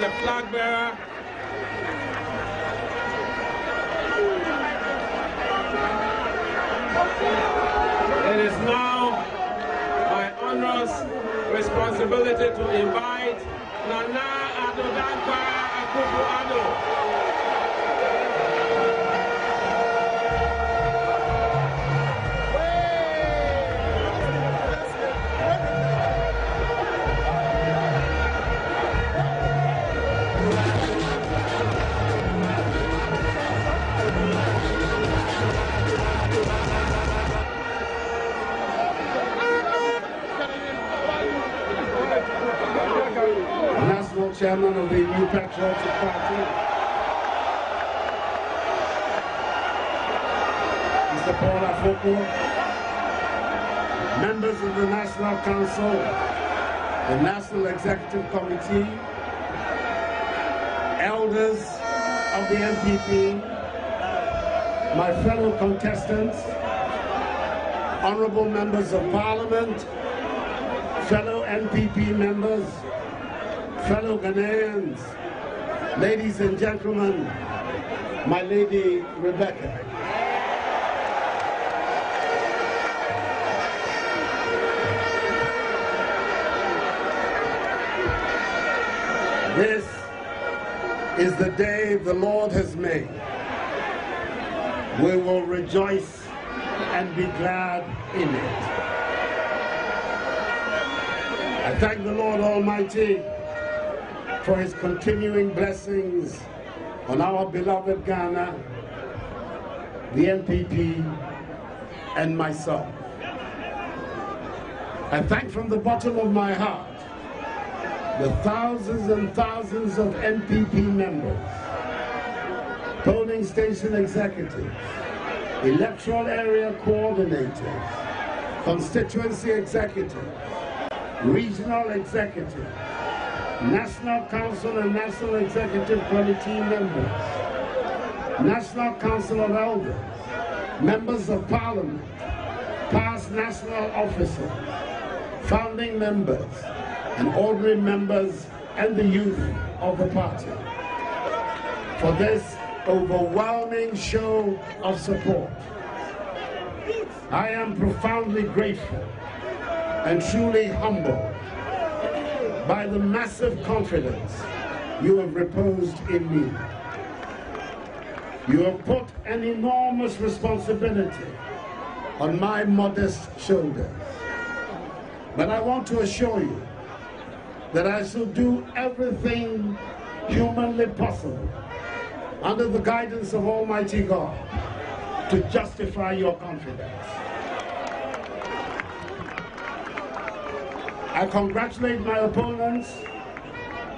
the flag bearer. It is now my honorous responsibility to invite Nana Addo Dankwa Akufo-Addo chairman of the New Patriotic Party, Mr. Paul Afoko, members of the National Council, the National Executive Committee, elders of the NPP, my fellow contestants, honorable members of parliament, fellow NPP members, fellow Ghanaians, ladies and gentlemen, my lady Rebecca. This is the day the Lord has made. We will rejoice and be glad in it. I thank the Lord Almighty for his continuing blessings on our beloved Ghana, the NPP, and myself. I thank from the bottom of my heart the thousands and thousands of NPP members, polling station executives, electoral area coordinators, constituency executives, regional executives, National Council and National Executive Committee members, National Council of Elders, members of Parliament, past national officers, founding members, and ordinary members and the youth of the party. For this overwhelming show of support. I am profoundly grateful and truly humbled by the massive confidence you have reposed in me. You have put an enormous responsibility on my modest shoulders. But I want to assure you that I shall do everything humanly possible under the guidance of Almighty God to justify your confidence. I congratulate my opponents,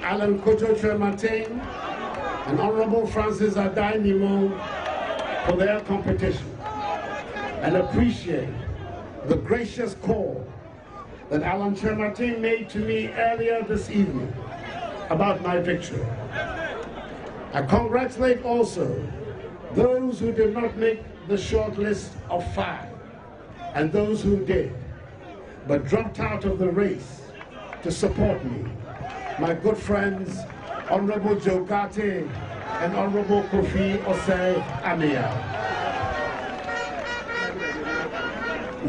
Alan Kyerematen and Honorable Francis Addai Nimoh, for their competition and appreciate the gracious call that Alan Kyerematen made to me earlier this evening about my victory. I congratulate also those who did not make the short list of five and those who did but dropped out of the race to support me. My good friends, Honorable Joe Ghartey and Honorable Kofi Osei Ameyaw.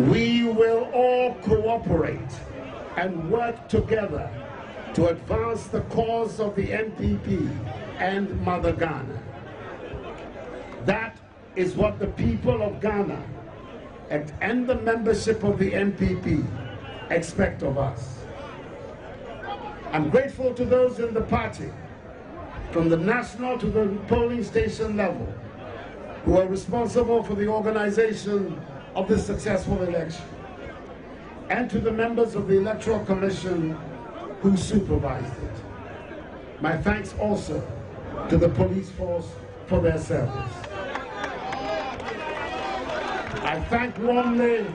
We will all cooperate and work together to advance the cause of the NPP and Mother Ghana. That is what the people of Ghana and, and the membership of the NPP expect of us. I'm grateful to those in the party, from the national to the polling station level, who are responsible for the organization of this successful election, and to the members of the Electoral Commission who supervised it. My thanks also to the police force for their service. I thank warmly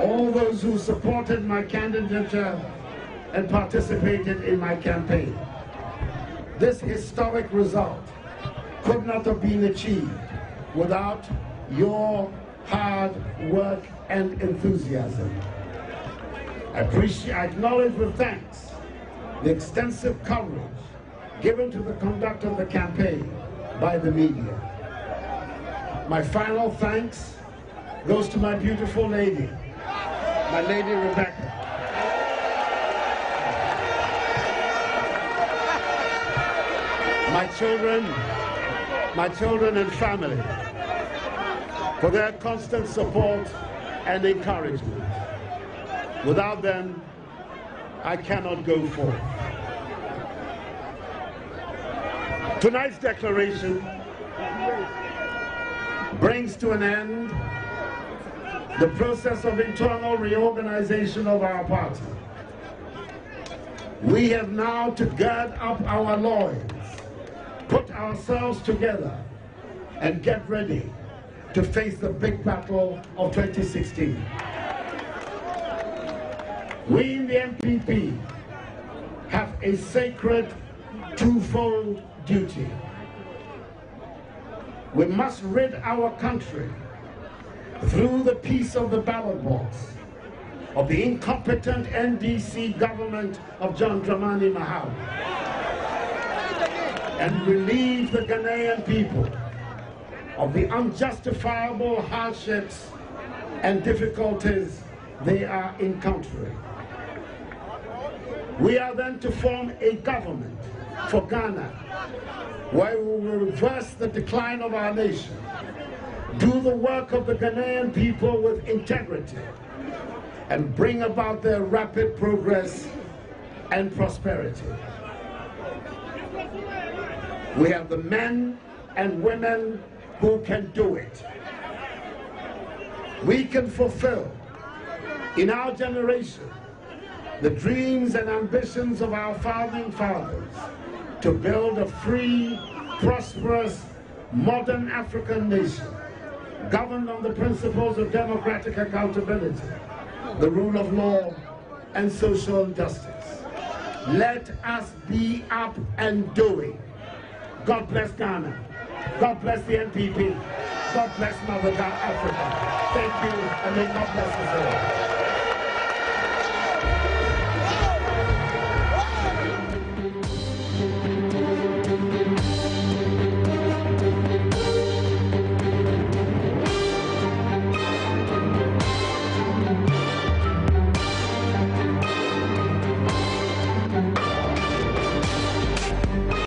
all those who supported my candidature and participated in my campaign. This historic result could not have been achieved without your hard work and enthusiasm. I appreciate, I acknowledge with thanks the extensive coverage given to the conduct of the campaign by the media. My final thanks goes to my beautiful lady, my lady Rebecca. My children, my children and family, for their constant support and encouragement. Without them, I cannot go forth. Tonight's declaration brings to an end the process of internal reorganization of our party. We have now to gird up our loins, put ourselves together, and get ready to face the big battle of 2016. We in the NPP have a sacred twofold duty. We must rid our country through the peace of the ballot box of the incompetent NDC government of John Dramani Mahama and relieve the Ghanaian people of the unjustifiable hardships and difficulties they are encountering. We are then to form a government for Ghana where we will reverse the decline of our nation, do the work of the Ghanaian people with integrity, and bring about their rapid progress and prosperity. We have the men and women who can do it. We can fulfill in our generation the dreams and ambitions of our founding fathers to build a free, prosperous, modern African nation governed on the principles of democratic accountability, the rule of law, and social justice. Let us be up and doing. God bless Ghana. God bless the NPP. God bless Mother Africa. Thank you, and may God bless us all.